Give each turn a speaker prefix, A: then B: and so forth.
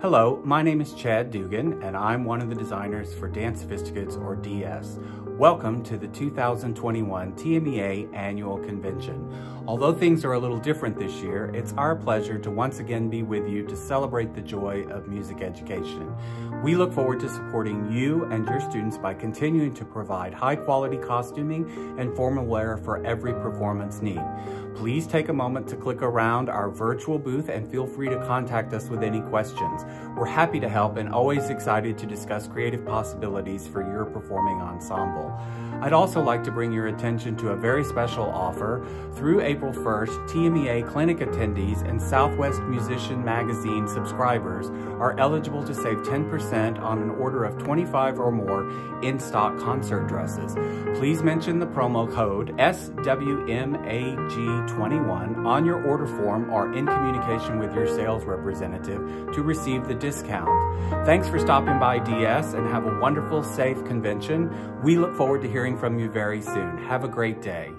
A: Hello, my name is Chad Dugan, and I'm one of the designers for Dance Sophisticates, or DS. Welcome to the 2021 TMEA Annual Convention. Although things are a little different this year, it's our pleasure to once again be with you to celebrate the joy of music education. We look forward to supporting you and your students by continuing to provide high quality costuming and formal wear for every performance need. Please take a moment to click around our virtual booth and feel free to contact us with any questions. We're happy to help and always excited to discuss creative possibilities for your performing ensemble. I'd also like to bring your attention to a very special offer. Through April 1st, TMEA clinic attendees and Southwest Musician Magazine subscribers are eligible to save 10% on an order of 25 or more in-stock concert dresses. Please mention the promo code SWMAG21 on your order form or in communication with your sales representative to receive the discount. Thanks for stopping by DS and have a wonderful, safe convention. We look forward to hearing from you very soon. Have a great day.